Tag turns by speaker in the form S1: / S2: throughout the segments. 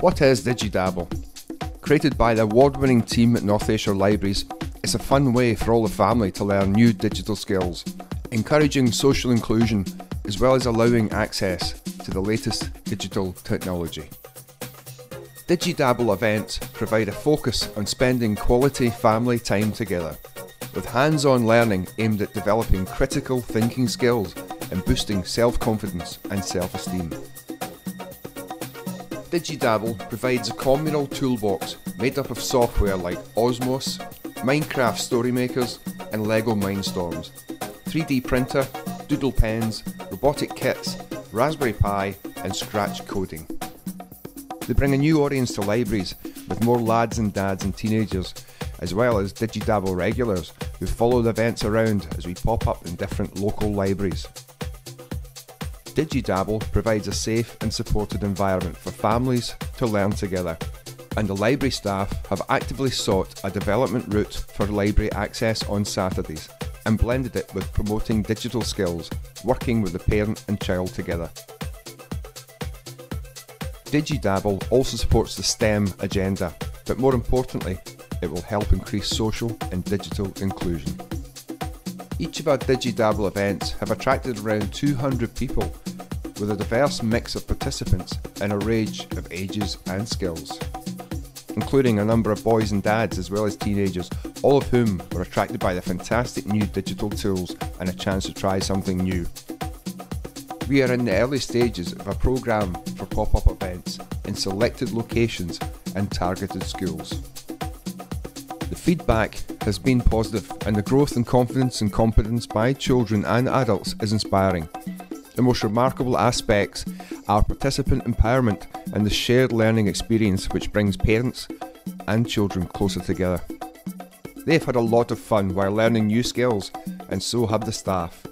S1: What is DigiDabble? Created by the award winning team at North Ayrshire Libraries, it's a fun way for all the family to learn new digital skills, encouraging social inclusion as well as allowing access to the latest digital technology. DigiDabble events provide a focus on spending quality family time together, with hands on learning aimed at developing critical thinking skills and boosting self confidence and self esteem. DigiDabble provides a communal toolbox made up of software like Osmos, Minecraft Story Makers, and LEGO Mindstorms, 3D printer, doodle pens, robotic kits, Raspberry Pi, and Scratch coding. They bring a new audience to libraries with more lads and dads and teenagers, as well as DigiDabble regulars who follow the events around as we pop up in different local libraries. DigiDabble provides a safe and supported environment for families to learn together, and the library staff have actively sought a development route for library access on Saturdays and blended it with promoting digital skills, working with the parent and child together. DigiDabble also supports the STEM agenda, but more importantly, it will help increase social and digital inclusion. Each of our DigiDabble events have attracted around 200 people with a diverse mix of participants in a range of ages and skills, including a number of boys and dads as well as teenagers, all of whom were attracted by the fantastic new digital tools and a chance to try something new. We are in the early stages of a programme for pop up events in selected locations and targeted schools. The feedback has been positive, and the growth in confidence and competence by children and adults is inspiring. The most remarkable aspects are participant empowerment and the shared learning experience which brings parents and children closer together. They've had a lot of fun while learning new skills, and so have the staff.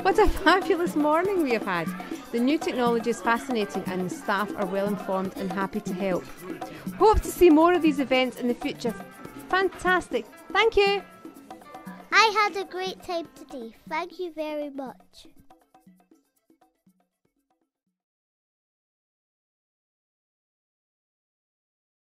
S2: What a fabulous morning we have had. The new technology is fascinating and the staff are well informed and happy to help. Hope to see more of these events in the future. Fantastic. Thank you.
S3: I had a great time today. Thank you very much.